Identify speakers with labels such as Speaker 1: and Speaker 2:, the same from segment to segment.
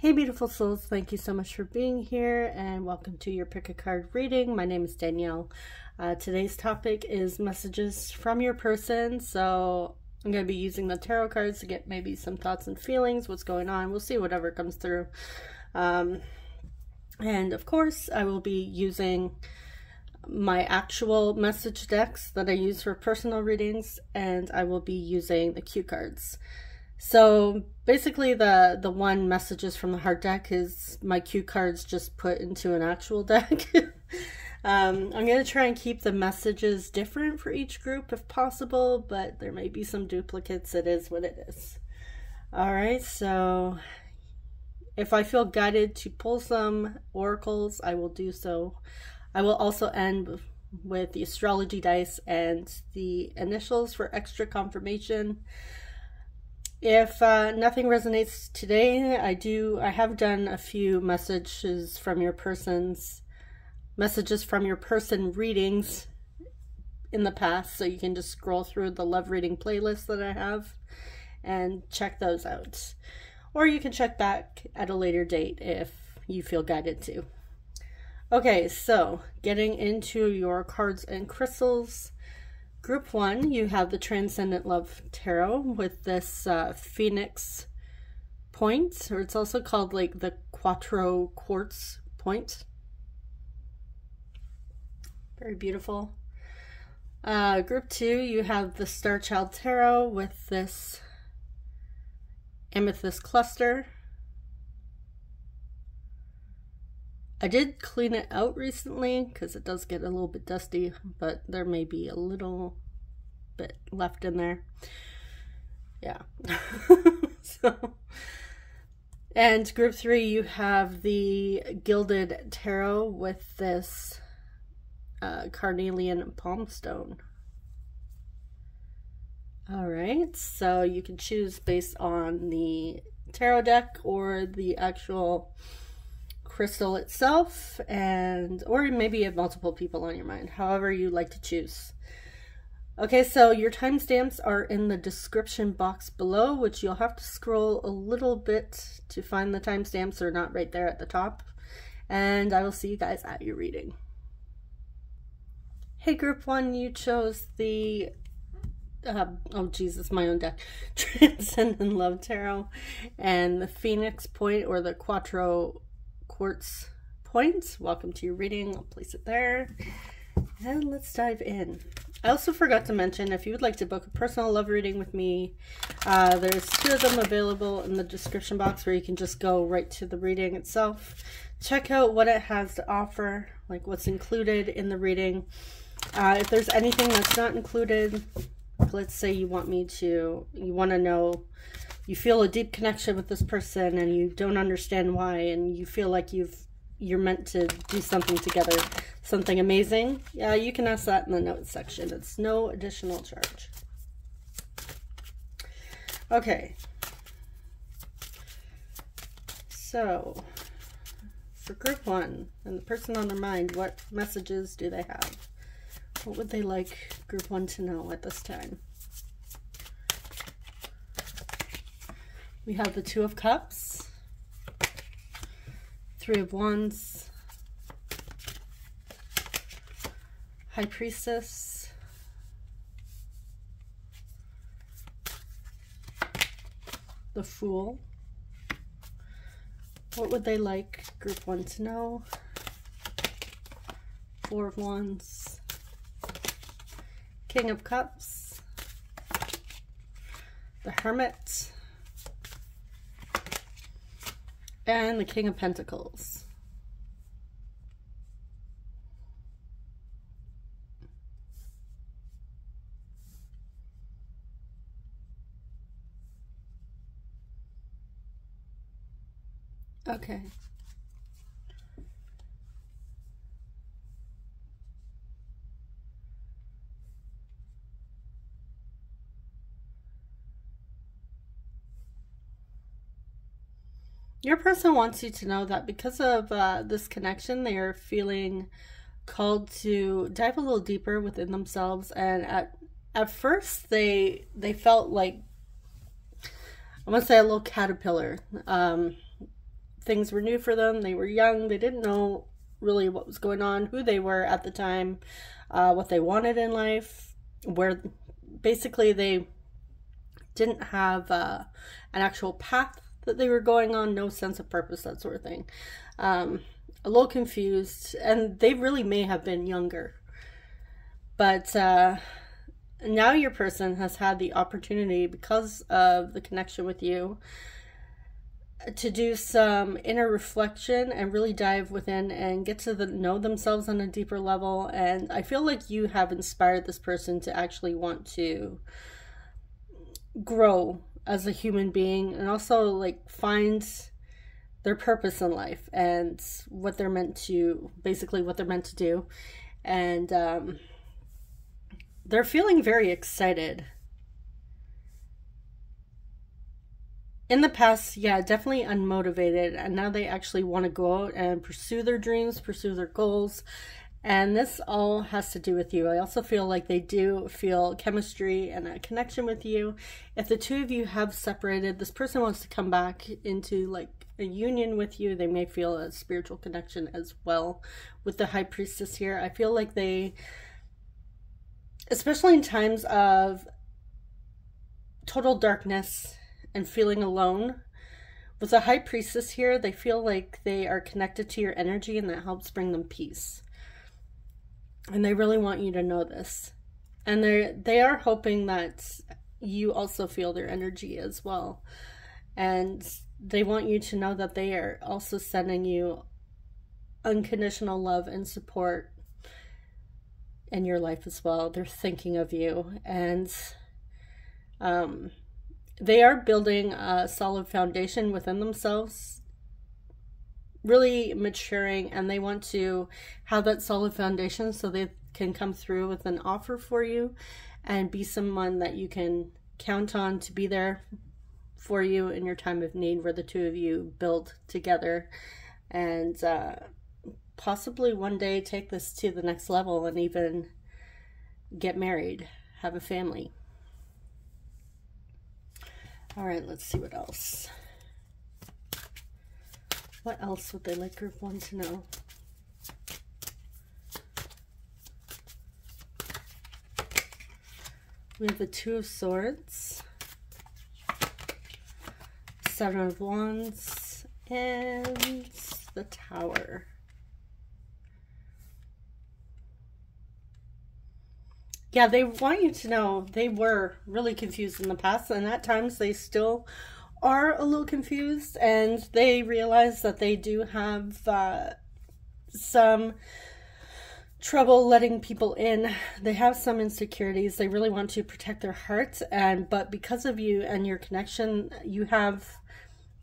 Speaker 1: Hey, beautiful souls, thank you so much for being here and welcome to your pick a card reading. My name is Danielle. Uh, today's topic is messages from your person. So I'm going to be using the tarot cards to get maybe some thoughts and feelings, what's going on. We'll see whatever comes through. Um, and of course, I will be using my actual message decks that I use for personal readings, and I will be using the cue cards. So basically the the one messages from the heart deck is my cue cards just put into an actual deck. um, I'm going to try and keep the messages different for each group if possible, but there may be some duplicates. It is what it is. All right, so if I feel guided to pull some oracles, I will do so. I will also end with the astrology dice and the initials for extra confirmation. If uh, nothing resonates today, I do. I have done a few messages from your person's messages from your person readings in the past, so you can just scroll through the love reading playlist that I have and check those out. Or you can check back at a later date if you feel guided to. Okay, so getting into your cards and crystals. Group one, you have the Transcendent Love Tarot with this uh, Phoenix point, or it's also called like the Quattro Quartz point. Very beautiful. Uh, group two, you have the Star Child Tarot with this amethyst cluster. I did clean it out recently because it does get a little bit dusty, but there may be a little bit left in there. Yeah. so, and group three, you have the Gilded Tarot with this uh, Carnelian Palm Stone. All right, so you can choose based on the tarot deck or the actual crystal itself and or maybe you have multiple people on your mind however you like to choose. Okay so your timestamps are in the description box below which you'll have to scroll a little bit to find the timestamps. They're not right there at the top. And I will see you guys at your reading. Hey group one you chose the uh, oh Jesus, my own deck, Transcendent Love Tarot, and the Phoenix Point or the Quattro quartz points. Welcome to your reading. I'll place it there. And let's dive in. I also forgot to mention, if you would like to book a personal love reading with me, uh, there's two of them available in the description box where you can just go right to the reading itself. Check out what it has to offer, like what's included in the reading. Uh, if there's anything that's not included, let's say you want me to, you want to know you feel a deep connection with this person and you don't understand why and you feel like you've you're meant to do something together something amazing yeah you can ask that in the notes section. It's no additional charge. Okay. So for group one and the person on their mind what messages do they have? What would they like group one to know at this time We have the Two of Cups, Three of Wands, High Priestess, the Fool. What would they like Group 1 to know? Four of Wands, King of Cups, the Hermit, and the King of Pentacles. Okay. Your person wants you to know that because of uh, this connection, they are feeling called to dive a little deeper within themselves. And at at first, they they felt like I want to say a little caterpillar. Um, things were new for them. They were young. They didn't know really what was going on, who they were at the time, uh, what they wanted in life, where basically they didn't have uh, an actual path that they were going on, no sense of purpose, that sort of thing. Um, a little confused, and they really may have been younger. But uh, now your person has had the opportunity, because of the connection with you, to do some inner reflection and really dive within and get to the, know themselves on a deeper level. And I feel like you have inspired this person to actually want to grow as a human being and also like find their purpose in life and what they're meant to basically what they're meant to do. And um, they're feeling very excited. In the past yeah definitely unmotivated and now they actually want to go out and pursue their dreams pursue their goals and this all has to do with you. I also feel like they do feel chemistry and a connection with you. If the two of you have separated, this person wants to come back into like a union with you. They may feel a spiritual connection as well with the high priestess here. I feel like they, especially in times of total darkness and feeling alone, with the high priestess here, they feel like they are connected to your energy and that helps bring them peace and they really want you to know this. And they they are hoping that you also feel their energy as well. And they want you to know that they are also sending you unconditional love and support in your life as well. They're thinking of you. And um, they are building a solid foundation within themselves really maturing and they want to have that solid foundation so they can come through with an offer for you and be someone that you can count on to be there for you in your time of need where the two of you build together. And uh, possibly one day take this to the next level and even get married have a family. All right let's see what else what else would they like group one to know? We have the Two of Swords, Seven of Wands, and the Tower. Yeah, they want you to know they were really confused in the past, and at times they still are a little confused and they realize that they do have uh, some trouble letting people in. They have some insecurities. They really want to protect their hearts and but because of you and your connection you have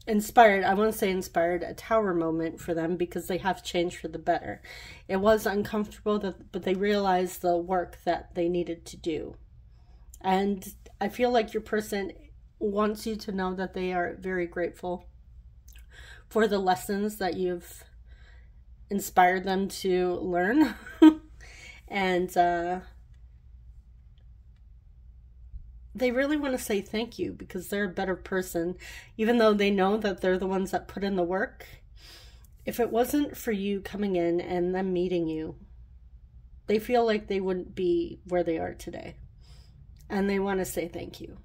Speaker 1: inspired i want to say inspired a tower moment for them because they have changed for the better. It was uncomfortable but they realized the work that they needed to do. And i feel like your person wants you to know that they are very grateful for the lessons that you've inspired them to learn. and uh, they really want to say thank you because they're a better person, even though they know that they're the ones that put in the work. If it wasn't for you coming in and them meeting you, they feel like they wouldn't be where they are today. And they want to say thank you.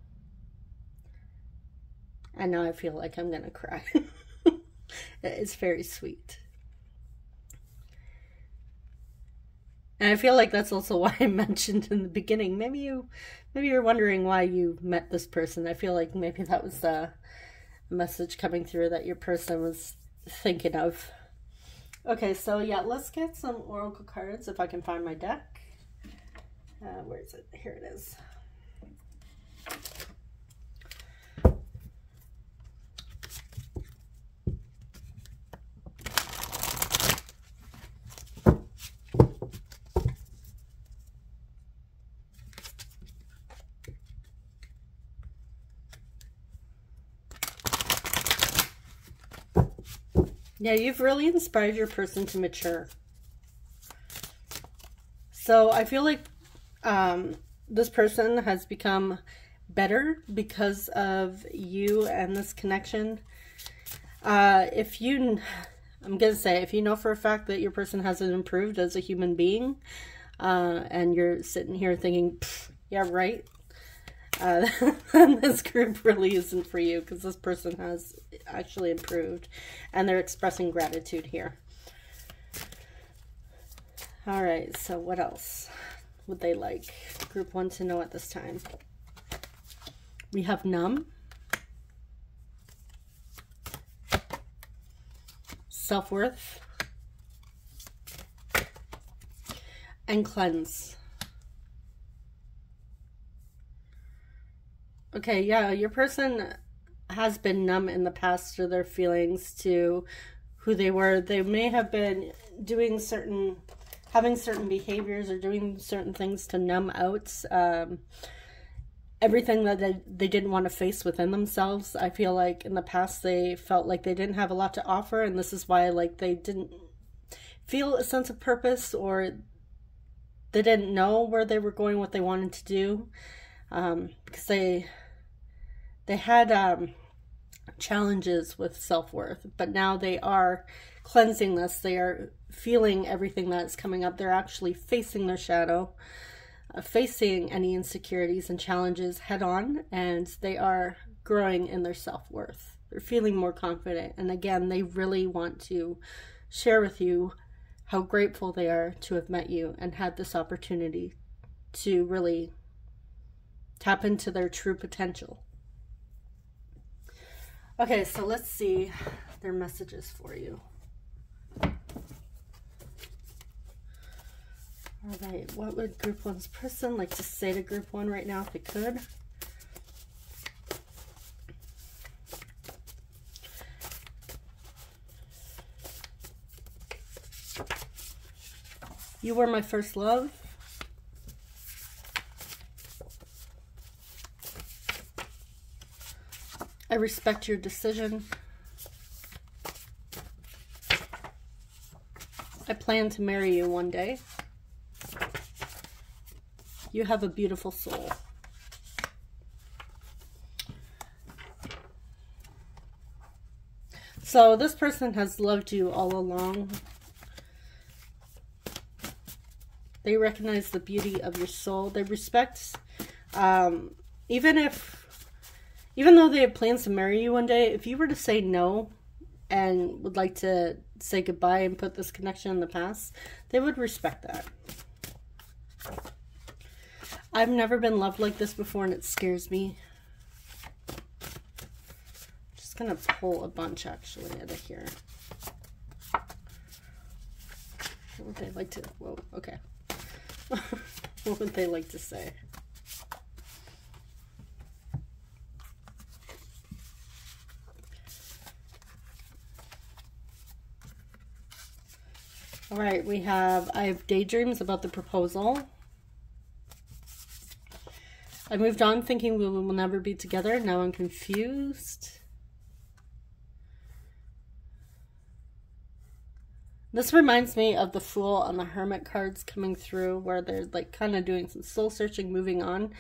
Speaker 1: And now I feel like I'm going to cry. it's very sweet. And I feel like that's also why I mentioned in the beginning. Maybe you, maybe you're wondering why you met this person. I feel like maybe that was a message coming through that your person was thinking of. Okay, so yeah, let's get some oracle cards if I can find my deck. Uh, where is it? Here it is. Yeah, you've really inspired your person to mature. So I feel like um, this person has become better because of you and this connection. Uh, if you, I'm going to say, if you know for a fact that your person hasn't improved as a human being, uh, and you're sitting here thinking, yeah, right, uh, this group really isn't for you because this person has actually improved and they're expressing gratitude here. All right, so what else would they like group one to know at this time? We have numb, self-worth, and cleanse. Okay, yeah, your person has been numb in the past to their feelings, to who they were. They may have been doing certain, having certain behaviors or doing certain things to numb out um, everything that they, they didn't want to face within themselves. I feel like in the past they felt like they didn't have a lot to offer, and this is why like they didn't feel a sense of purpose or they didn't know where they were going, what they wanted to do, um, because they they had um, challenges with self worth, but now they are cleansing this. They are feeling everything that's coming up. They're actually facing their shadow, uh, facing any insecurities and challenges head on, and they are growing in their self worth. They're feeling more confident. And again, they really want to share with you how grateful they are to have met you and had this opportunity to really tap into their true potential. Okay, so let's see their messages for you. All right, what would group one's person like to say to group one right now if they could? You were my first love. I respect your decision. I plan to marry you one day. You have a beautiful soul. So this person has loved you all along. They recognize the beauty of your soul. They respect, um, even if even though they have plans to marry you one day, if you were to say no and would like to say goodbye and put this connection in the past, they would respect that. I've never been loved like this before and it scares me. just gonna pull a bunch actually out of here. What would they like to, whoa, okay. what would they like to say? All right, we have, I have daydreams about the proposal. I moved on thinking we will never be together. Now I'm confused. This reminds me of the Fool and the Hermit cards coming through where they're like kind of doing some soul searching, moving on.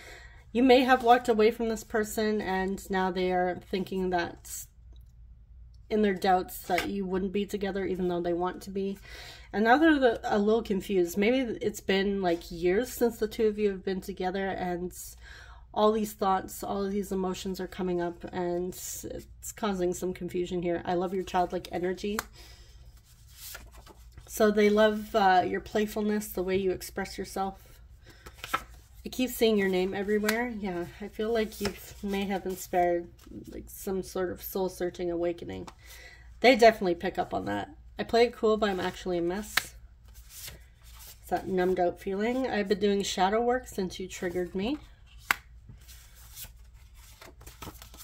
Speaker 1: You may have walked away from this person and now they are thinking that in their doubts that you wouldn't be together even though they want to be. And now they're a little confused. Maybe it's been like years since the two of you have been together and all these thoughts, all of these emotions are coming up and it's causing some confusion here. I love your childlike energy. So they love uh, your playfulness, the way you express yourself. I keep seeing your name everywhere. Yeah, I feel like you may have inspired like some sort of soul-searching awakening. They definitely pick up on that. I play it cool, but I'm actually a mess. It's that numbed out feeling. I've been doing shadow work since you triggered me.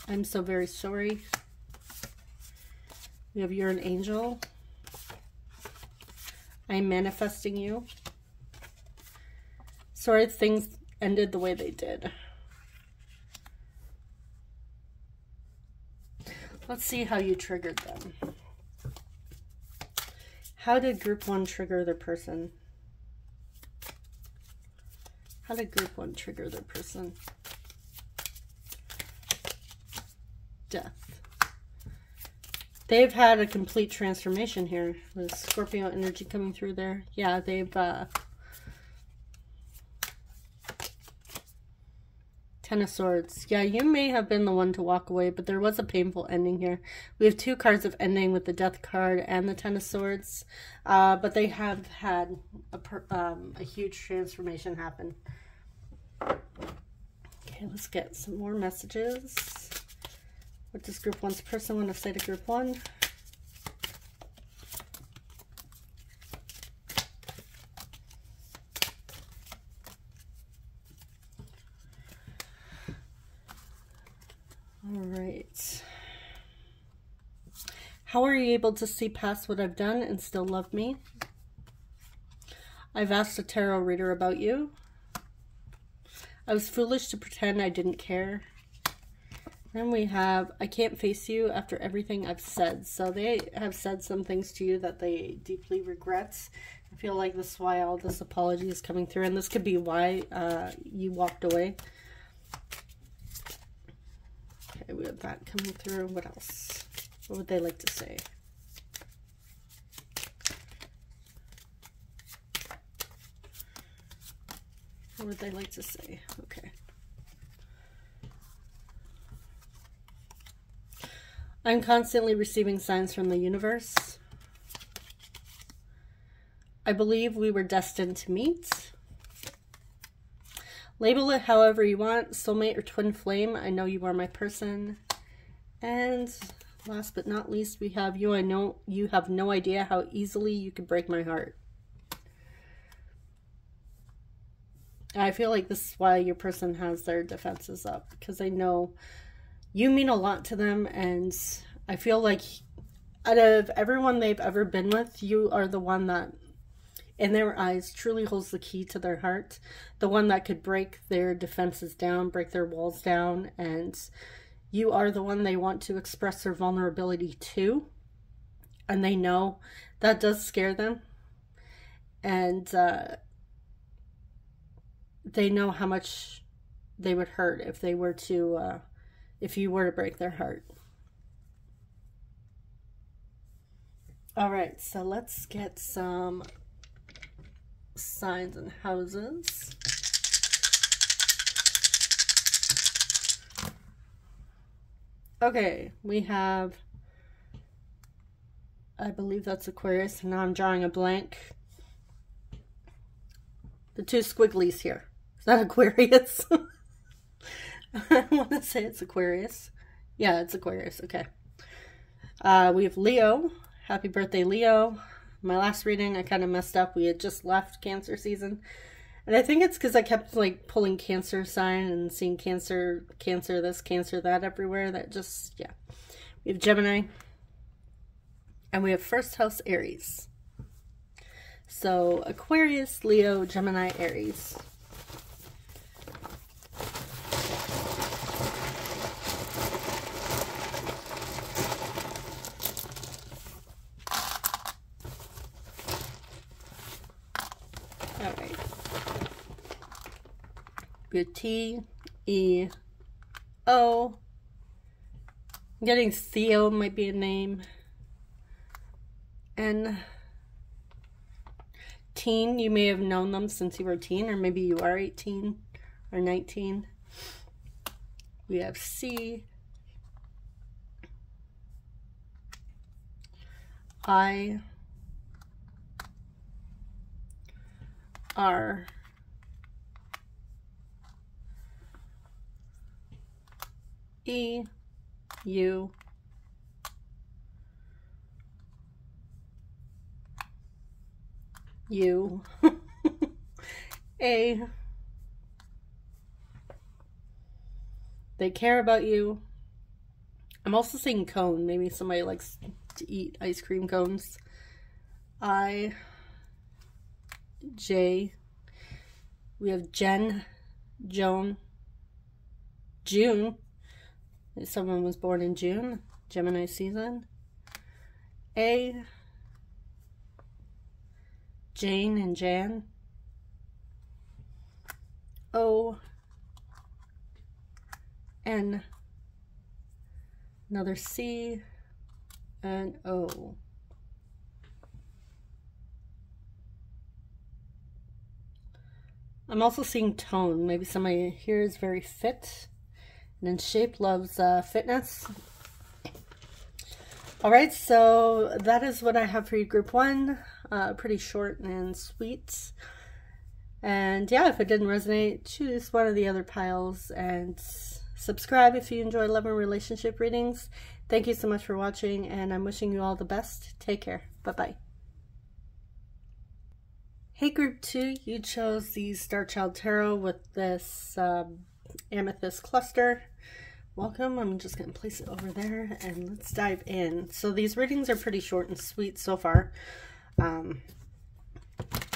Speaker 1: I'm so very sorry. We have You're an Angel. I'm manifesting you. Sorry things ended the way they did. Let's see how you triggered them. How did group one trigger their person? How did group one trigger their person? Death. They've had a complete transformation here. The Scorpio energy coming through there. Yeah, they've... Uh, Ten of Swords. Yeah, you may have been the one to walk away, but there was a painful ending here. We have two cards of ending with the Death card and the Ten of Swords, uh, but they have had a, um, a huge transformation happen. Okay, let's get some more messages. What does Group 1's person want to say to Group 1? All right. How are you able to see past what I've done and still love me? I've asked a tarot reader about you. I was foolish to pretend I didn't care. Then we have, I can't face you after everything I've said. So they have said some things to you that they deeply regret. I feel like this is why all this apology is coming through. And this could be why uh, you walked away. Okay, we have that coming through. What else? What would they like to say? What would they like to say? Okay. I'm constantly receiving signs from the universe. I believe we were destined to meet. Label it however you want, soulmate or twin flame. I know you are my person. And last but not least, we have you. I know you have no idea how easily you could break my heart. I feel like this is why your person has their defenses up because they know you mean a lot to them and I feel like out of everyone they've ever been with, you are the one that in their eyes truly holds the key to their heart, the one that could break their defenses down, break their walls down, and you are the one they want to express their vulnerability to. And they know that does scare them. And uh, they know how much they would hurt if they were to, uh, if you were to break their heart. All right, so let's get some signs and houses. Okay, we have, I believe that's Aquarius. and Now I'm drawing a blank. The two squigglies here. Is that Aquarius? I want to say it's Aquarius. Yeah, it's Aquarius. Okay. Uh, we have Leo. Happy birthday, Leo my last reading, I kind of messed up. We had just left Cancer season. And I think it's because I kept like pulling Cancer sign and seeing Cancer, Cancer this, Cancer that everywhere. That just, yeah. We have Gemini. And we have first house Aries. So Aquarius, Leo, Gemini, Aries. T E O. Getting Theo might be a name. And teen, you may have known them since you were a teen, or maybe you are 18 or 19. We have C. I. R. E U U A They care about you. I'm also seeing cone. Maybe somebody likes to eat ice cream cones. I J we have Jen, Joan, June, Someone was born in June, Gemini season. A, Jane and Jan. O, N, another C, and O. I'm also seeing tone. Maybe somebody here is very fit and in shape, loves uh, fitness. All right, so that is what I have for you, group one. Uh, pretty short and sweet. And yeah, if it didn't resonate, choose one of the other piles and subscribe if you enjoy love and relationship readings. Thank you so much for watching, and I'm wishing you all the best. Take care. Bye-bye. Hey group two, you chose the Star Child Tarot with this um, amethyst cluster. Welcome, I'm just going to place it over there and let's dive in. So these readings are pretty short and sweet so far. Um,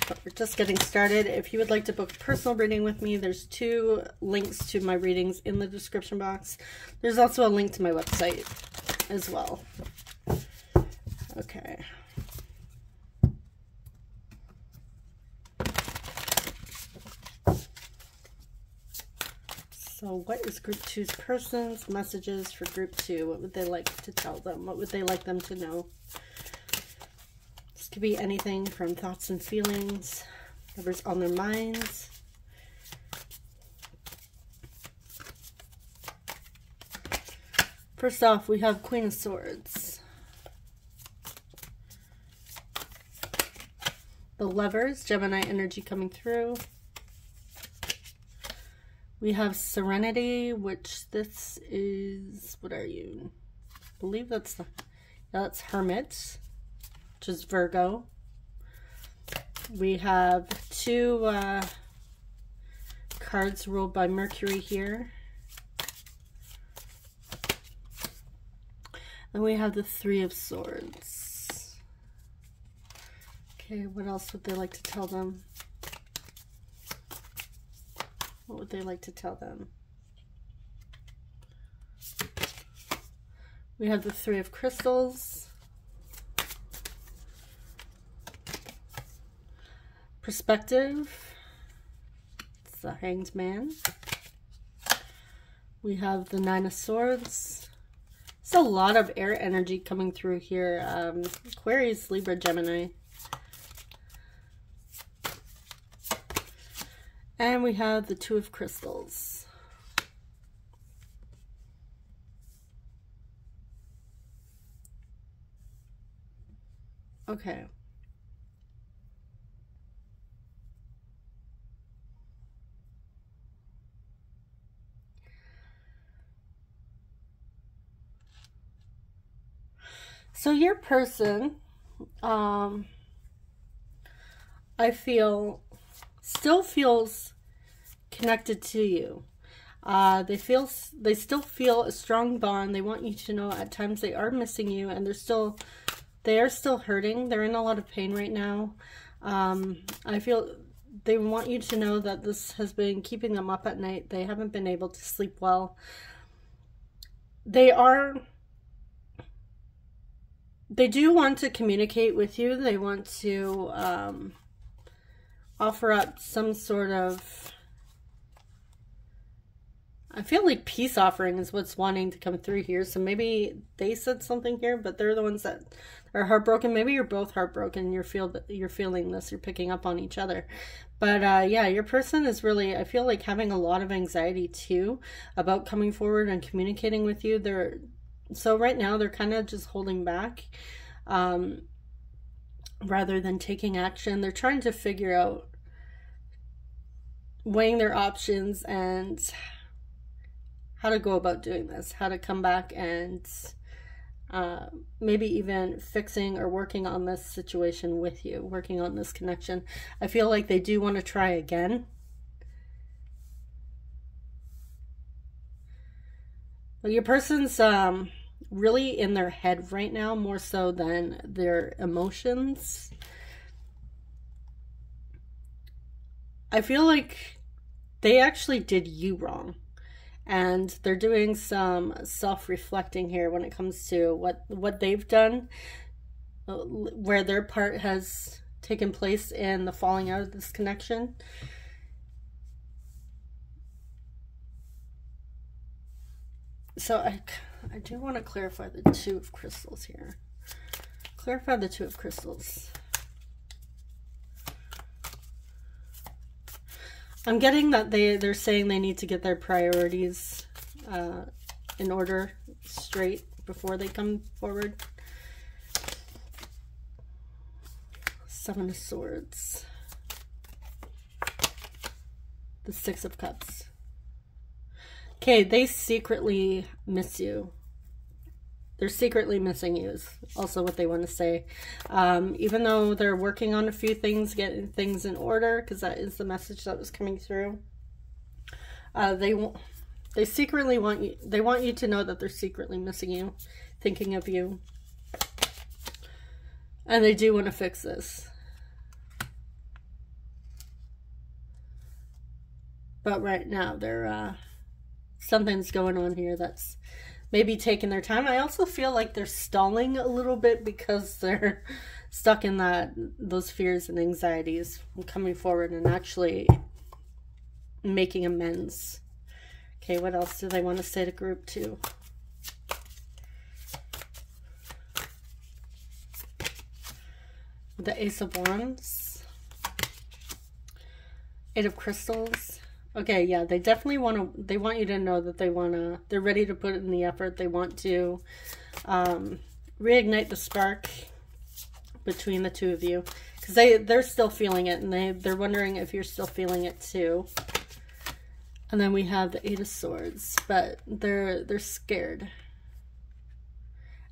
Speaker 1: but we're just getting started. If you would like to book a personal reading with me, there's two links to my readings in the description box. There's also a link to my website as well. Okay. So what is group two's person's messages for group two? What would they like to tell them? What would they like them to know? This could be anything from thoughts and feelings, whatever's on their minds. First off, we have Queen of Swords. The Lovers, Gemini energy coming through. We have Serenity, which this is, what are you? I believe that's the, that's Hermit, which is Virgo. We have two uh, cards ruled by Mercury here. And we have the Three of Swords. Okay, what else would they like to tell them? What would they like to tell them? We have the Three of Crystals. Perspective. It's the Hanged Man. We have the Nine of Swords. It's a lot of air energy coming through here. Um, Aquarius, Libra, Gemini. And we have the Two of Crystals. Okay. So your person, um, I feel still feels connected to you. Uh, they feel they still feel a strong bond. They want you to know at times they are missing you, and they're still they are still hurting. They're in a lot of pain right now. Um, I feel they want you to know that this has been keeping them up at night. They haven't been able to sleep well. They are they do want to communicate with you. They want to um, offer up some sort of I feel like peace offering is what's wanting to come through here. So maybe they said something here, but they're the ones that are heartbroken. Maybe you're both heartbroken. You're feel you're feeling this. You're picking up on each other. But uh, yeah, your person is really. I feel like having a lot of anxiety too about coming forward and communicating with you. They're so right now they're kind of just holding back. Um, rather than taking action. They're trying to figure out weighing their options and how to go about doing this, how to come back and uh, maybe even fixing or working on this situation with you, working on this connection. I feel like they do want to try again. Your person's um, really in their head right now, more so than their emotions. I feel like they actually did you wrong. And they're doing some self-reflecting here when it comes to what what they've done, uh, where their part has taken place in the falling out of this connection. So I, I do want to clarify the two of crystals here. Clarify the Two of Crystals. I'm getting that they, they're saying they need to get their priorities uh, in order straight before they come forward. Seven of Swords. The Six of Cups. Okay, they secretly miss you. They're secretly missing you is also what they want to say. Um, even though they're working on a few things, getting things in order, because that is the message that was coming through. Uh, they they secretly want you. They want you to know that they're secretly missing you, thinking of you, and they do want to fix this. But right now, they're uh, something's going on here that's maybe taking their time. I also feel like they're stalling a little bit because they're stuck in that those fears and anxieties coming forward and actually making amends. Okay, what else do they want to say to group two? The Ace of Wands. Eight of Crystals. Okay, yeah, they definitely want to, they want you to know that they want to, they're ready to put in the effort. They want to um, reignite the spark between the two of you. Because they, they're still feeling it, and they, they're wondering if you're still feeling it too. And then we have the Eight of Swords, but they're, they're scared.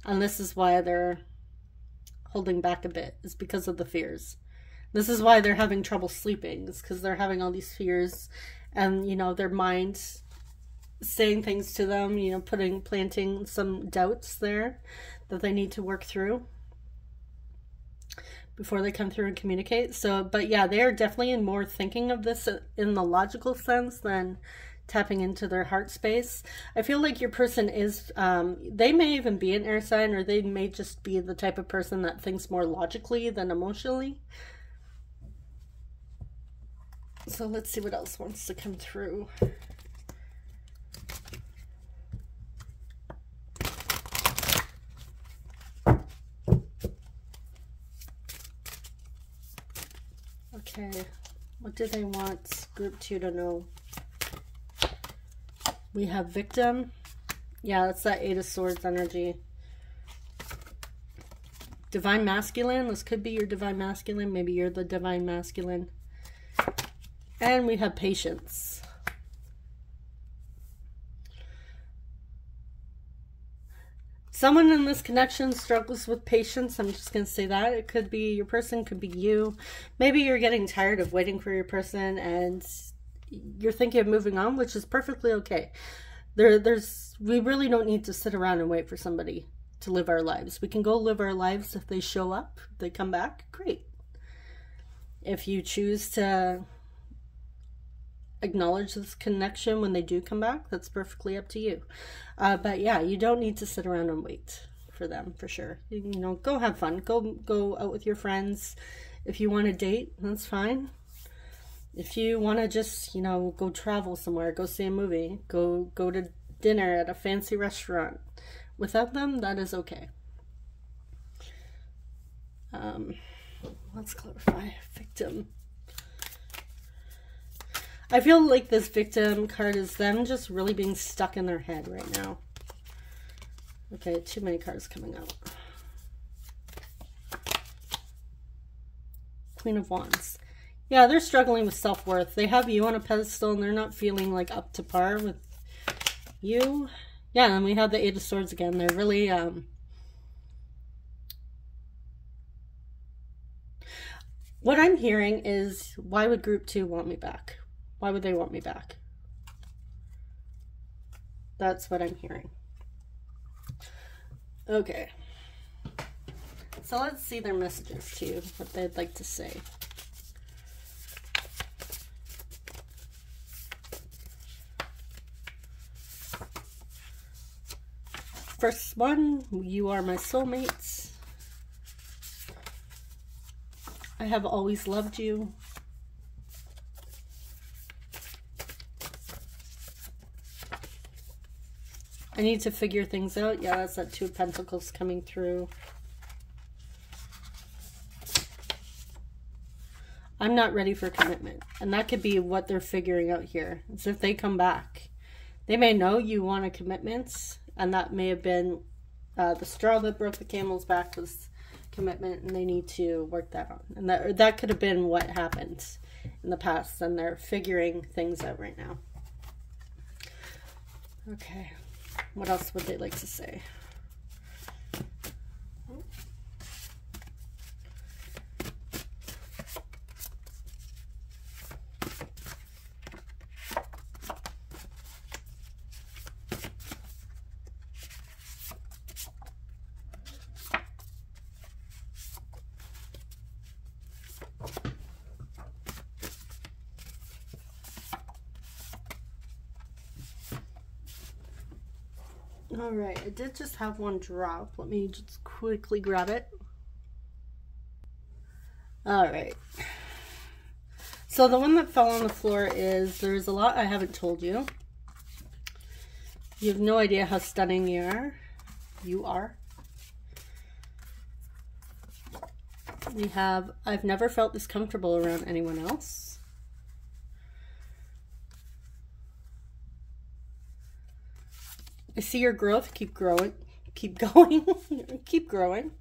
Speaker 1: And this is why they're holding back a bit, is because of the fears. This is why they're having trouble sleeping, is because they're having all these fears and you know their minds saying things to them you know putting planting some doubts there that they need to work through before they come through and communicate. So but yeah they are definitely in more thinking of this in the logical sense than tapping into their heart space. I feel like your person is um, they may even be an air sign or they may just be the type of person that thinks more logically than emotionally so let's see what else wants to come through. Okay, what do they want group two to know? We have victim. Yeah, that's that Eight of Swords energy. Divine Masculine. This could be your Divine Masculine. Maybe you're the Divine Masculine. And we have patience. Someone in this connection struggles with patience. I'm just going to say that. It could be your person, could be you. Maybe you're getting tired of waiting for your person and you're thinking of moving on, which is perfectly okay. There, there's, we really don't need to sit around and wait for somebody to live our lives. We can go live our lives if they show up, they come back, great. If you choose to acknowledge this connection when they do come back, that's perfectly up to you. Uh, but yeah, you don't need to sit around and wait for them for sure. You, you know, go have fun. Go go out with your friends. If you want to date, that's fine. If you want to just, you know, go travel somewhere, go see a movie, go go to dinner at a fancy restaurant. Without them, that is okay. Um, let's clarify victim. I feel like this victim card is them just really being stuck in their head right now. Okay, too many cards coming out. Queen of Wands. Yeah, they're struggling with self-worth. They have you on a pedestal and they're not feeling like up to par with you. Yeah, and we have the Eight of Swords again. They're really, um... What I'm hearing is, why would group two want me back? Why would they want me back? That's what I'm hearing. Okay. So let's see their messages to you, what they'd like to say. First one, you are my soulmates. I have always loved you. I need to figure things out. Yeah, that's that Two of Pentacles coming through. I'm not ready for commitment. And that could be what they're figuring out here. It's if they come back. They may know you want a commitment. And that may have been uh, the straw that broke the camel's back was commitment. And they need to work that on. And that, that could have been what happened in the past. And they're figuring things out right now. Okay what else would they like to say? Right, I did just have one drop. Let me just quickly grab it. All right. So the one that fell on the floor is there's a lot I haven't told you. You have no idea how stunning you are. You are. We have I've never felt this comfortable around anyone else. I see your growth. Keep growing. Keep going. keep growing.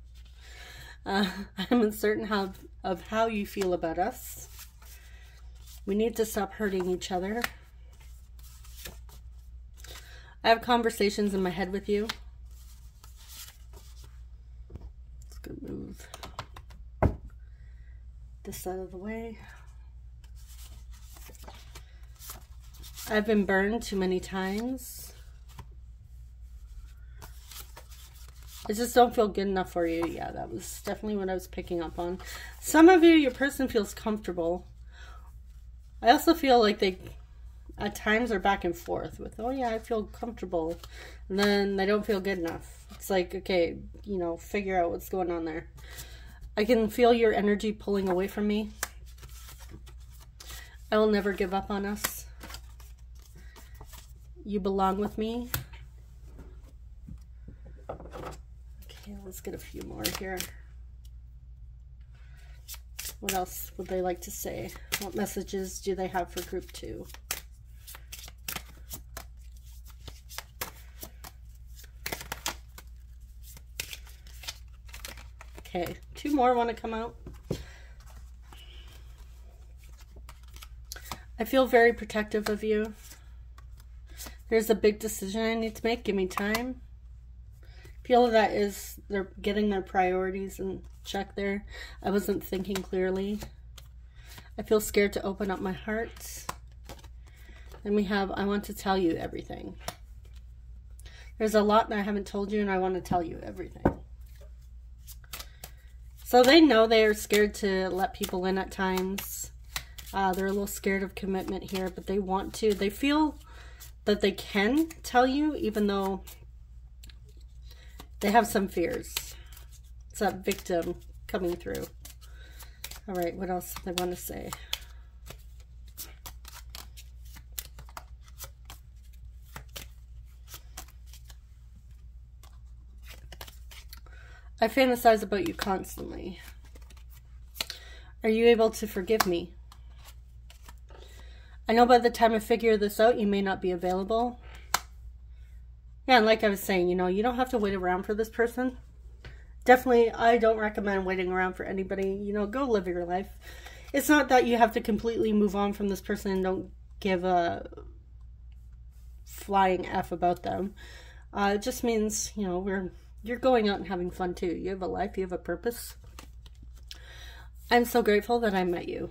Speaker 1: Uh, I'm uncertain how, of how you feel about us. We need to stop hurting each other. I have conversations in my head with you. Let's go move this out of the way. I've been burned too many times. I just don't feel good enough for you. Yeah, that was definitely what I was picking up on. Some of you, your person feels comfortable. I also feel like they, at times, are back and forth with, oh yeah, I feel comfortable. And then they don't feel good enough. It's like, okay, you know, figure out what's going on there. I can feel your energy pulling away from me. I will never give up on us. You belong with me. Okay, let's get a few more here. What else would they like to say? What messages do they have for group two? Okay, two more want to come out. I feel very protective of you. There's a big decision I need to make. Give me time feel that is they're getting their priorities in check there. I wasn't thinking clearly. I feel scared to open up my heart. Then we have, I want to tell you everything. There's a lot that I haven't told you and I want to tell you everything. So they know they are scared to let people in at times. Uh, they're a little scared of commitment here, but they want to. They feel that they can tell you, even though they have some fears. It's that victim coming through. All right, what else do they want to say? I fantasize about you constantly. Are you able to forgive me? I know by the time I figure this out, you may not be available. Yeah, and like I was saying, you know, you don't have to wait around for this person. Definitely, I don't recommend waiting around for anybody. You know, go live your life. It's not that you have to completely move on from this person and don't give a flying F about them. Uh, it just means, you know, we're you're going out and having fun too. You have a life, you have a purpose. I'm so grateful that I met you.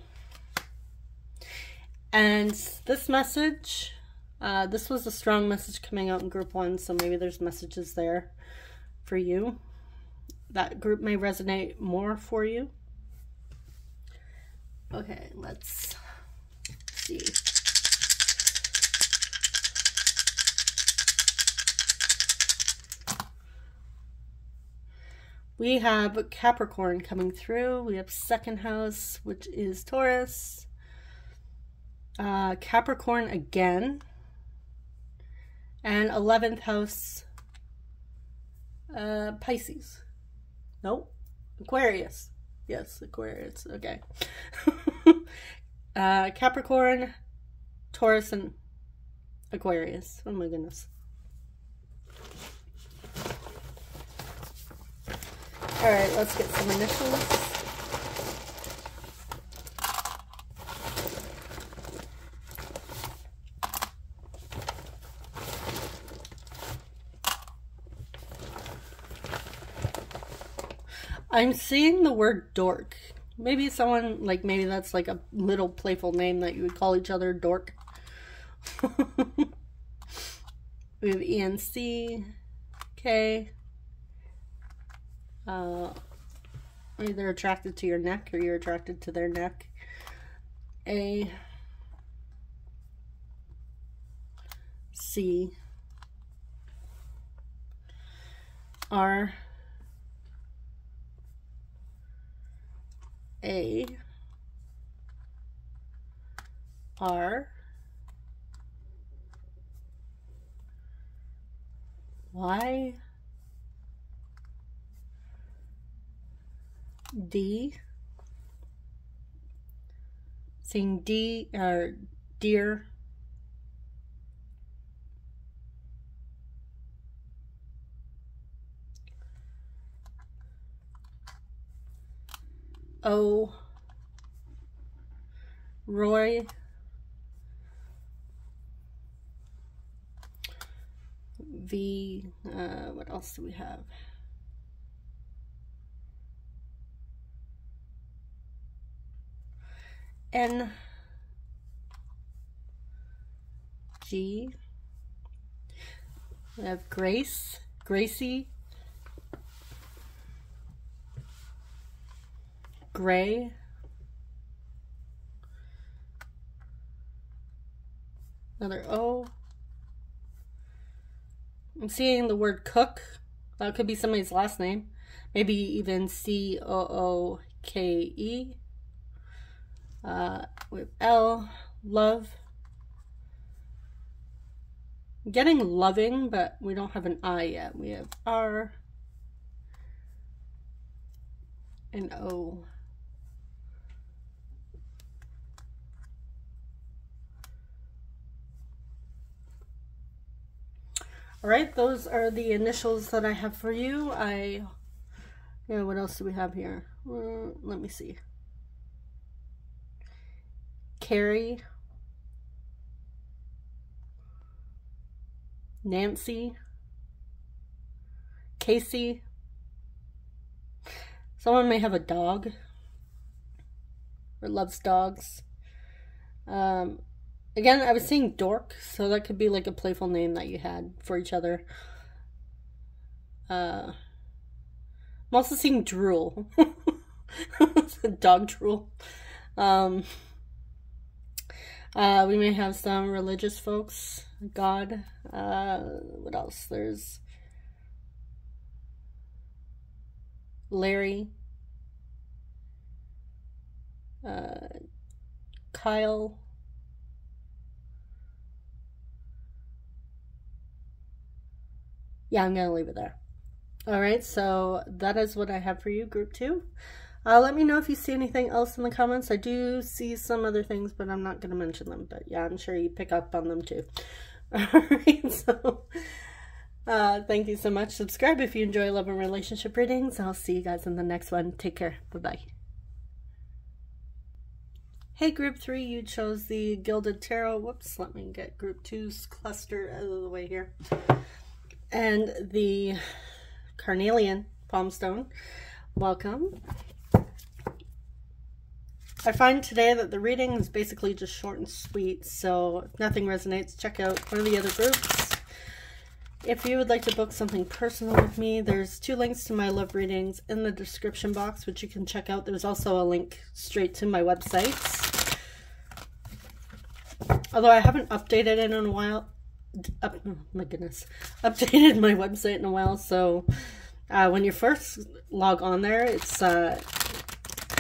Speaker 1: And this message uh, this was a strong message coming out in group one, so maybe there's messages there for you. That group may resonate more for you. Okay, let's see. We have Capricorn coming through. We have second house, which is Taurus. Uh, Capricorn again and 11th house uh, Pisces. Nope. Aquarius. Yes, Aquarius. Okay. uh, Capricorn, Taurus, and Aquarius. Oh my goodness. All right, let's get some initials. I'm seeing the word dork. Maybe someone, like, maybe that's like a little playful name that you would call each other dork. we have ENC, K. Uh, either attracted to your neck or you're attracted to their neck. A. C. R. A R Y D seeing D or deer O. Roy. V. Uh, what else do we have? N. G. We have Grace, Gracie, gray. Another O. I'm seeing the word cook. That could be somebody's last name. Maybe even C O O K E. Uh, with L, love. Getting loving, but we don't have an I yet. We have R and O. All right, those are the initials that I have for you. I, yeah, what else do we have here? Uh, let me see. Carrie. Nancy. Casey. Someone may have a dog or loves dogs. Um, Again, I was seeing dork, so that could be like a playful name that you had for each other. Uh, I'm also seeing drool. Dog drool. Um, uh, we may have some religious folks. God. Uh, what else? There's Larry. Uh, Kyle. Yeah, I'm going to leave it there. All right, so that is what I have for you, group two. Uh, let me know if you see anything else in the comments. I do see some other things, but I'm not going to mention them. But yeah, I'm sure you pick up on them too. All right, so uh, thank you so much. Subscribe if you enjoy love and relationship readings. I'll see you guys in the next one. Take care. Bye-bye. Hey, group three, you chose the Gilded Tarot. Whoops, let me get group two's cluster out of the way here and the carnelian palm stone. Welcome. I find today that the reading is basically just short and sweet, so if nothing resonates, check out one of the other groups. If you would like to book something personal with me, there's two links to my love readings in the description box, which you can check out. There's also a link straight to my website. Although I haven't updated it in a while, up, oh my goodness, updated my website in a while. So uh, when you first log on there, it's uh,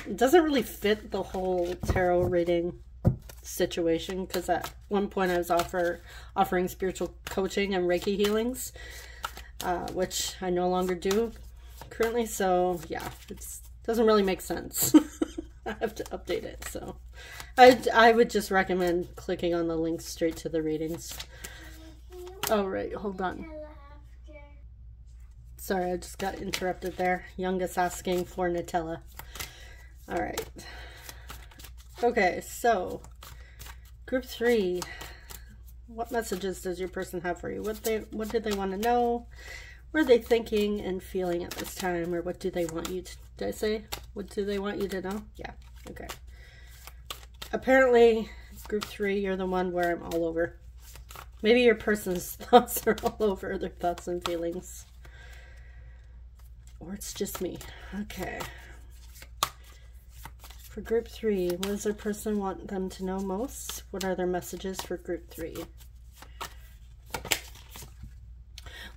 Speaker 1: it doesn't really fit the whole tarot reading situation because at one point I was offer offering spiritual coaching and Reiki healings, uh, which I no longer do currently. So yeah, it doesn't really make sense. I have to update it, so I, I would just recommend clicking on the link straight to the readings. Oh, right, hold on. Sorry, I just got interrupted there. Youngest asking for Nutella. All right. Okay, so group three. What messages does your person have for you? What they what did they want to know? What are they thinking and feeling at this time? Or what do they want you to did I say? What do they want you to know? Yeah. Okay. Apparently, group three, you're the one where I'm all over. Maybe your person's thoughts are all over their thoughts and feelings. Or it's just me. Okay. For group three, what does their person want them to know most? What are their messages for group three?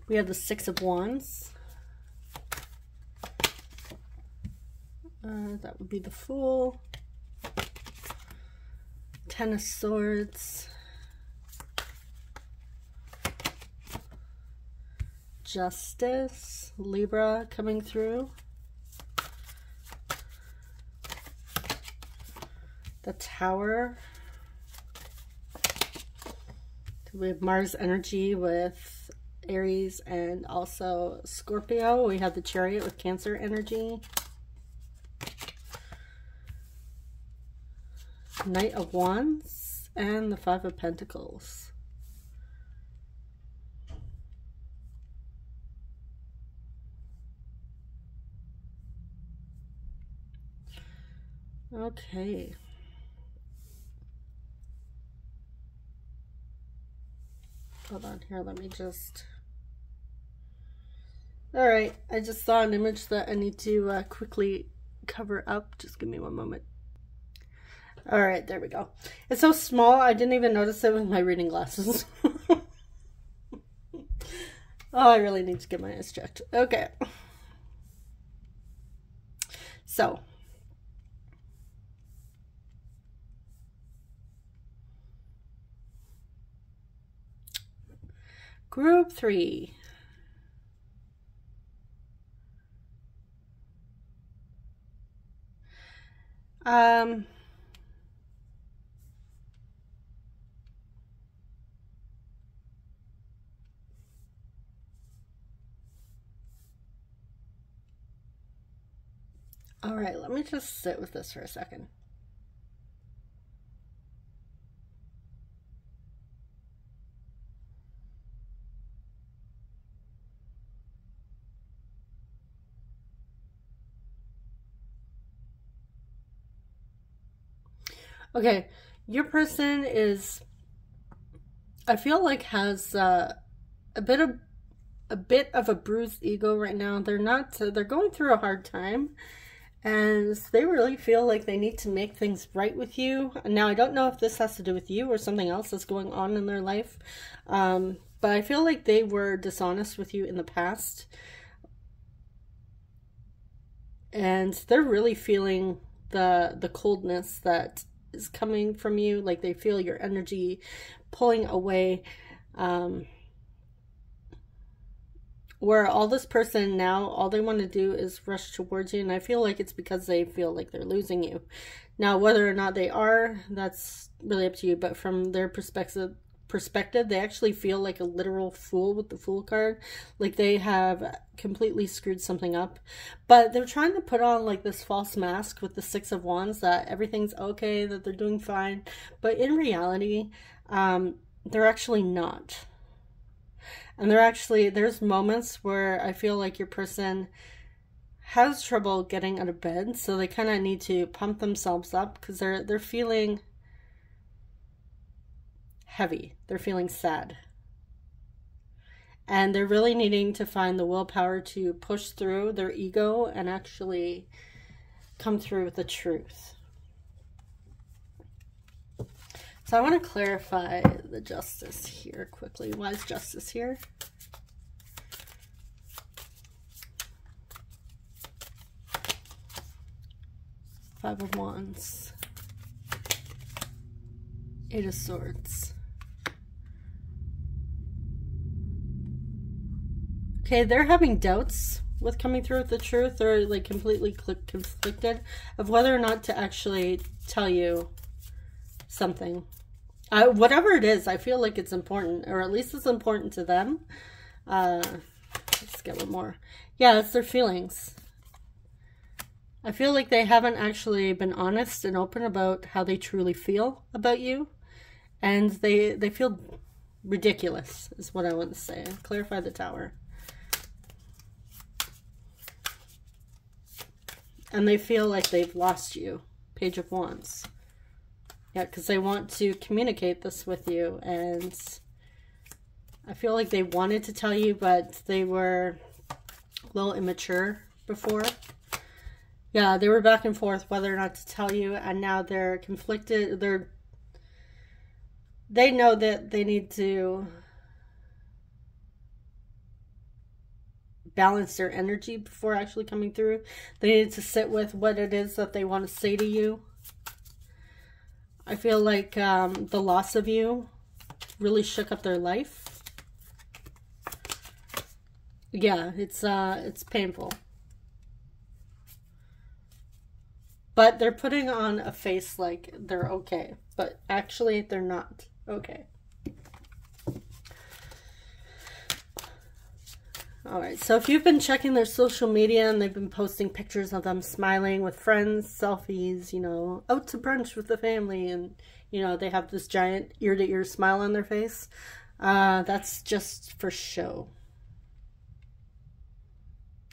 Speaker 1: We have the Six of Wands. Uh, that would be the Fool. Ten of Swords. Justice. Libra coming through. the Tower. We have Mars energy with Aries and also Scorpio. We have the Chariot with Cancer energy. Knight of Wands and the Five of Pentacles. Okay. Hold on here, let me just... Alright, I just saw an image that I need to uh, quickly cover up. Just give me one moment. Alright, there we go. It's so small, I didn't even notice it with my reading glasses. oh, I really need to get my eyes checked. Okay. So, Group three. Um, all right, let me just sit with this for a second. Okay, your person is, I feel like has uh, a bit of a bit of a bruised ego right now. They're not. They're going through a hard time, and they really feel like they need to make things right with you. Now, I don't know if this has to do with you or something else that's going on in their life, um, but I feel like they were dishonest with you in the past, and they're really feeling the the coldness that is coming from you like they feel your energy pulling away um where all this person now all they want to do is rush towards you and i feel like it's because they feel like they're losing you. Now whether or not they are that's really up to you but from their perspective perspective, they actually feel like a literal fool with the fool card. Like they have completely screwed something up. But they're trying to put on like this false mask with the Six of Wands that everything's okay, that they're doing fine. But in reality, um, they're actually not. And they're actually, there's moments where I feel like your person has trouble getting out of bed. So they kind of need to pump themselves up because they're, they're feeling heavy. They're feeling sad. And they're really needing to find the willpower to push through their ego and actually come through with the truth. So I want to clarify the justice here quickly. Why is justice here? Five of Wands. Eight of Swords. Okay, they're having doubts with coming through with the truth or like completely conflicted of whether or not to actually tell you something. Whatever it is, I feel like it's important, or at least it's important to them. Uh, let's get one more. Yeah, it's their feelings. I feel like they haven't actually been honest and open about how they truly feel about you. And they they feel ridiculous, is what I want to say. Clarify the tower. And they feel like they've lost you. Page of Wands. Yeah, because they want to communicate this with you. And I feel like they wanted to tell you, but they were a little immature before. Yeah, they were back and forth whether or not to tell you. And now they're conflicted. They're they know that they need to balance their energy before actually coming through. They need to sit with what it is that they want to say to you. I feel like um, the loss of you really shook up their life. Yeah, it's uh, it's painful. But they're putting on a face like they're okay, but actually they're not okay. All right, so if you've been checking their social media and they've been posting pictures of them smiling with friends, selfies, you know, out to brunch with the family, and, you know, they have this giant ear to ear smile on their face, uh, that's just for show.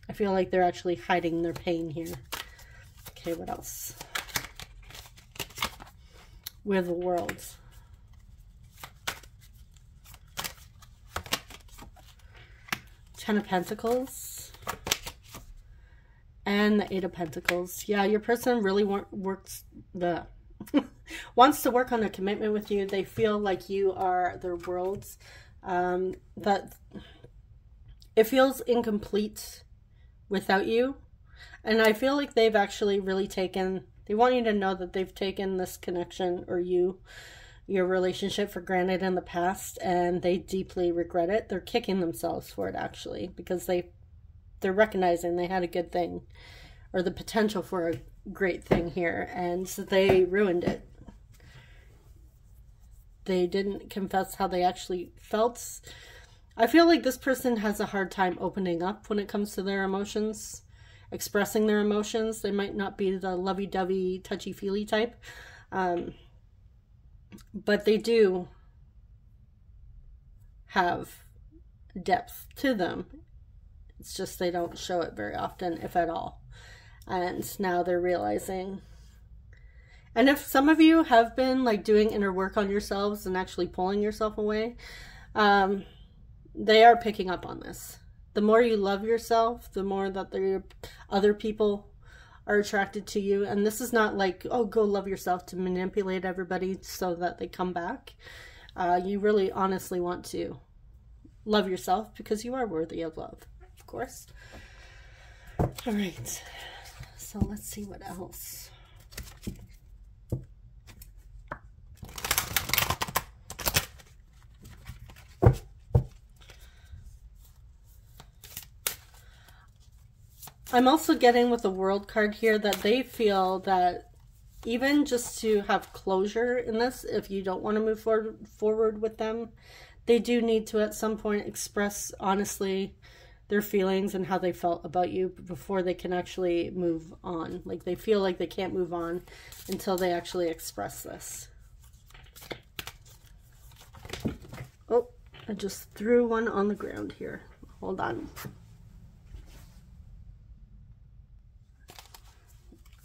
Speaker 1: I feel like they're actually hiding their pain here. Okay, what else? With the world. Ten of Pentacles. And the Eight of Pentacles. Yeah, your person really works the wants to work on a commitment with you. They feel like you are their worlds. Um, that it feels incomplete without you. And I feel like they've actually really taken, they want you to know that they've taken this connection or you your relationship for granted in the past and they deeply regret it. They're kicking themselves for it actually because they they're recognizing they had a good thing or the potential for a great thing here and so they ruined it. They didn't confess how they actually felt. I feel like this person has a hard time opening up when it comes to their emotions, expressing their emotions. They might not be the lovey-dovey, touchy-feely type. Um, but they do have depth to them. It's just they don't show it very often, if at all. And now they're realizing. And if some of you have been like doing inner work on yourselves and actually pulling yourself away, um, they are picking up on this. The more you love yourself, the more that the other people are attracted to you. And this is not like, oh, go love yourself to manipulate everybody so that they come back. Uh, you really honestly want to love yourself because you are worthy of love, of course. All right. So let's see what else. I'm also getting with the world card here that they feel that even just to have closure in this, if you don't want to move forward, forward with them, they do need to at some point express honestly their feelings and how they felt about you before they can actually move on. Like they feel like they can't move on until they actually express this. Oh, I just threw one on the ground here. Hold on.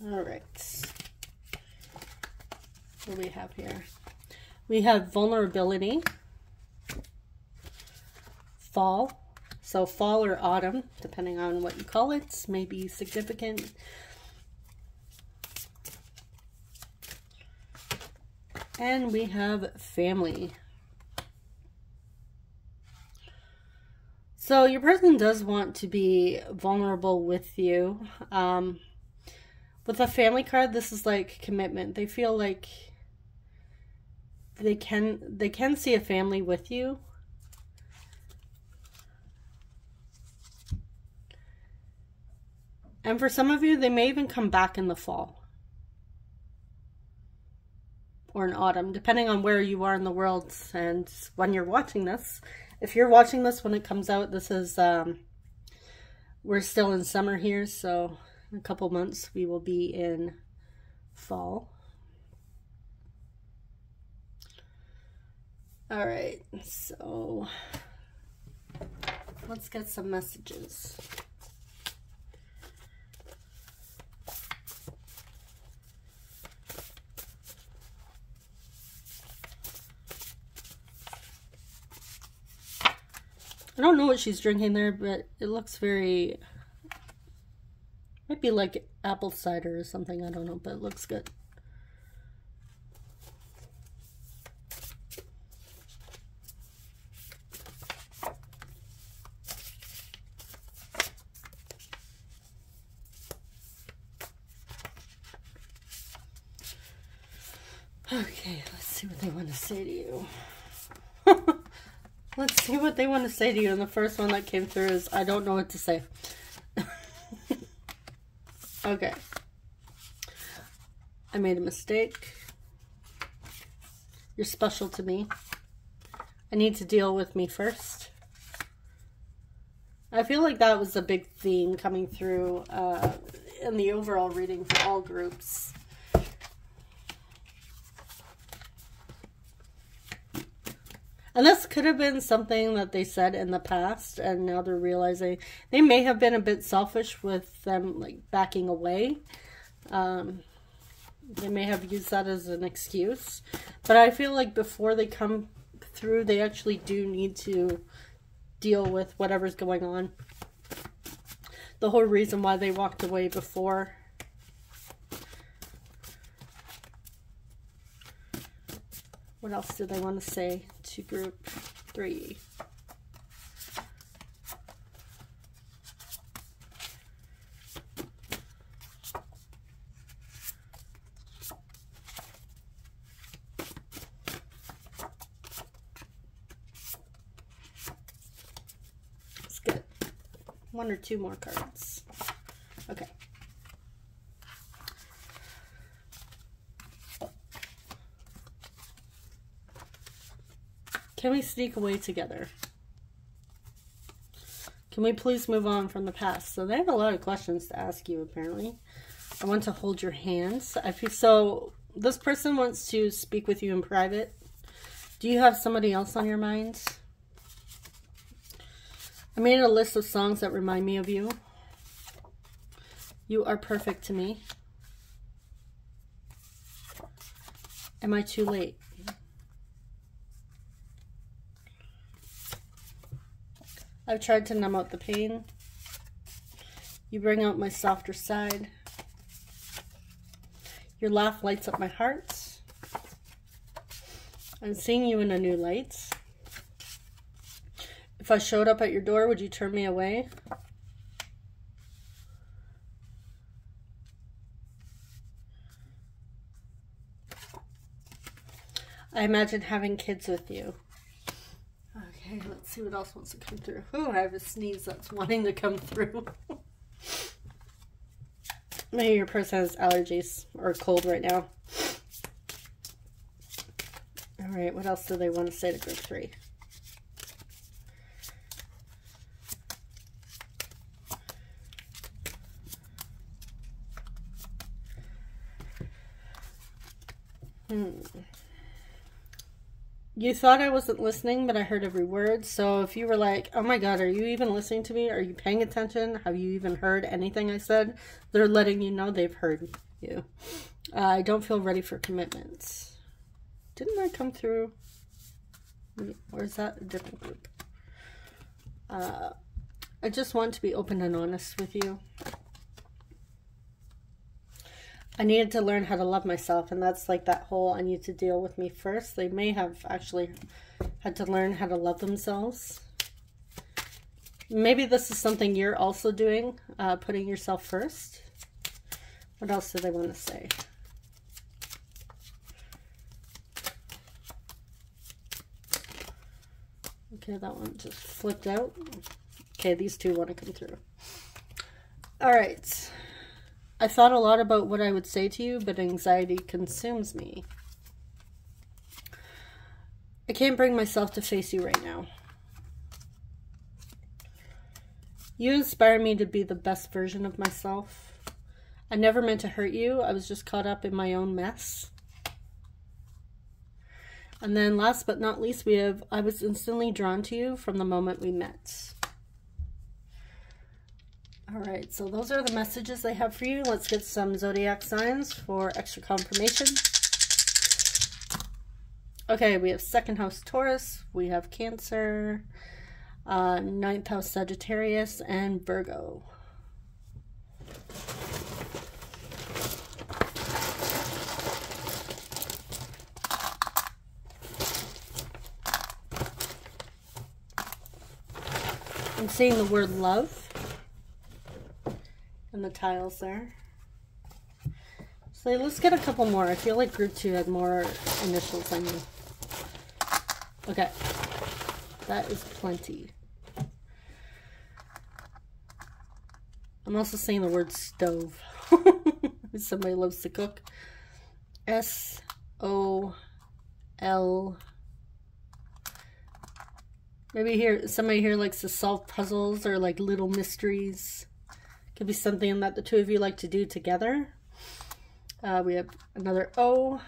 Speaker 1: All right. What do we have here? We have vulnerability, fall. So fall or autumn, depending on what you call it, may be significant. And we have family. So your person does want to be vulnerable with you. Um, with a family card, this is like commitment. They feel like they can they can see a family with you. And for some of you, they may even come back in the fall or in autumn, depending on where you are in the world and when you're watching this. If you're watching this when it comes out, this is, um, we're still in summer here, so a couple months we will be in fall. All right, so let's get some messages. I don't know what she's drinking there, but it looks very... Might be like apple cider or something, I don't know, but it looks good. Okay, let's see what they want to say to you. Let's see what they want to say to you. And the first one that came through is, I don't know what to say. Okay. I made a mistake. You're special to me. I need to deal with me first. I feel like that was a big theme coming through uh, in the overall reading for all groups. And this could have been something that they said in the past, and now they're realizing they may have been a bit selfish with them like backing away. Um, they may have used that as an excuse, but I feel like before they come through, they actually do need to deal with whatever's going on. The whole reason why they walked away before What else do they want to say to group three? It's good. One or two more cards. Okay. Can we sneak away together? Can we please move on from the past? So they have a lot of questions to ask you, apparently. I want to hold your hands. I feel so this person wants to speak with you in private. Do you have somebody else on your mind? I made a list of songs that remind me of you. You are perfect to me. Am I too late? I've tried to numb out the pain. You bring out my softer side. Your laugh lights up my heart. I'm seeing you in a new light. If I showed up at your door, would you turn me away? I imagine having kids with you. Okay, let's see what else wants to come through. Oh, I have a sneeze that's wanting to come through. Maybe your person has allergies or cold right now. All right, what else do they want to say to group three? You thought I wasn't listening, but I heard every word. So if you were like, oh my God, are you even listening to me? Are you paying attention? Have you even heard anything I said? They're letting you know they've heard you. Uh, I don't feel ready for commitments. Didn't I come through? Or is that a different group? Uh, I just want to be open and honest with you. I needed to learn how to love myself, and that's like that whole I need to deal with me first. They may have actually had to learn how to love themselves. Maybe this is something you're also doing, uh, putting yourself first. What else do they want to say? Okay, that one just flipped out. Okay, these two want to come through. All right. I thought a lot about what I would say to you, but anxiety consumes me. I can't bring myself to face you right now. You inspire me to be the best version of myself. I never meant to hurt you. I was just caught up in my own mess. And then last but not least, we have I was instantly drawn to you from the moment we met. All right, so those are the messages they have for you. Let's get some zodiac signs for extra confirmation. Okay, we have second house Taurus, we have Cancer, uh, ninth house Sagittarius, and Virgo. I'm seeing the word love and the tiles there. So let's get a couple more. I feel like group two had more initials than you. Okay. That is plenty. I'm also saying the word stove. Somebody loves to cook. S O L. Maybe here somebody here likes to solve puzzles or like little mysteries. Could be something that the two of you like to do together. Uh, we have another O.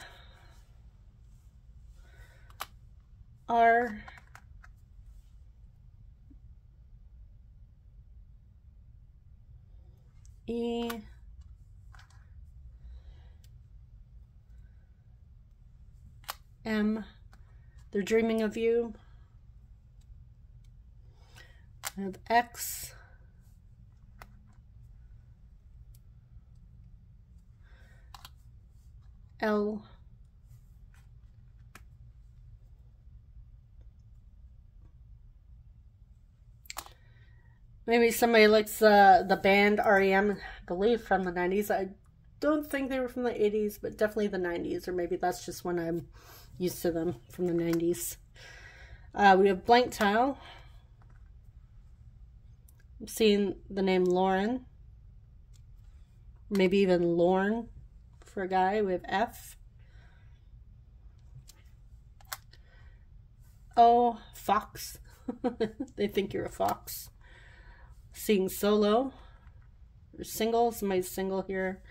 Speaker 1: R. E. M. They're dreaming of you. I have X. L Maybe somebody likes uh, the band REM, I believe from the 90s. I don't think they were from the 80s, but definitely the 90s, or maybe that's just when I'm used to them from the 90s. Uh, we have blank tile. I'm seeing the name Lauren. Maybe even Lorne for a guy. Have F. Oh, fox. they think you're a fox. Seeing solo. Or single. Somebody's single here.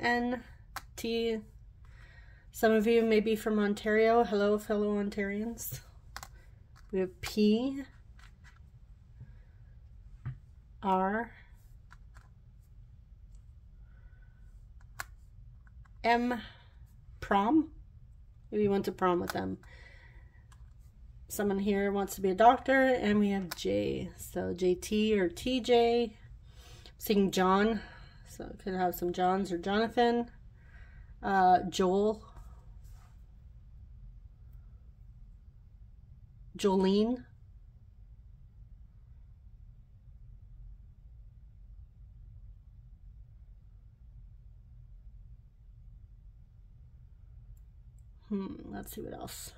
Speaker 1: N. T. Some of you may be from Ontario. Hello, fellow Ontarians. We have P. R M prom. Maybe you went to prom with them. Someone here wants to be a doctor, and we have J. So JT or TJ. Seeing John. So could have some Johns or Jonathan. Uh, Joel. Jolene. Let's see what else.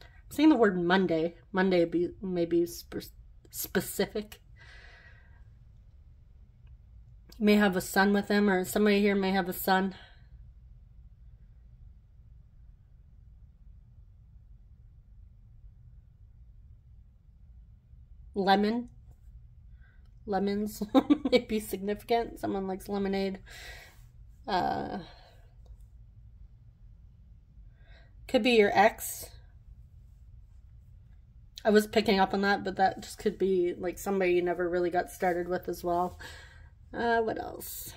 Speaker 1: I'm seeing the word Monday. Monday be maybe spe specific. You may have a son with them, or somebody here may have a son. Lemon. Lemons may be significant. Someone likes lemonade. Uh, Could be your ex. I was picking up on that, but that just could be like somebody you never really got started with as well. Uh, what else?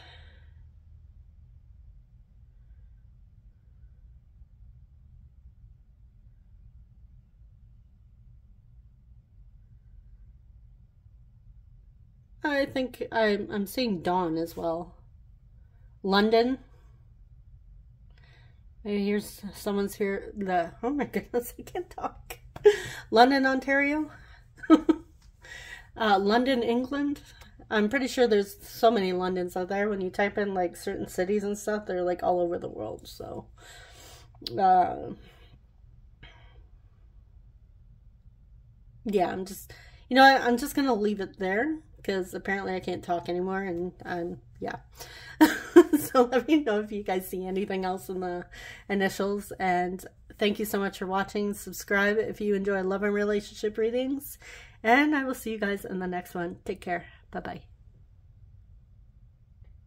Speaker 1: I think I'm, I'm seeing Dawn as well. London. Here's someone's here. The oh my goodness, I can't talk. London, Ontario. uh, London, England. I'm pretty sure there's so many Londons out there. When you type in like certain cities and stuff, they're like all over the world. So, uh, yeah, I'm just, you know, I, I'm just gonna leave it there because apparently I can't talk anymore, and um, yeah. so let me know if you guys see anything else in the initials, and thank you so much for watching. Subscribe if you enjoy love and relationship readings, and I will see you guys in the next one. Take care. Bye bye.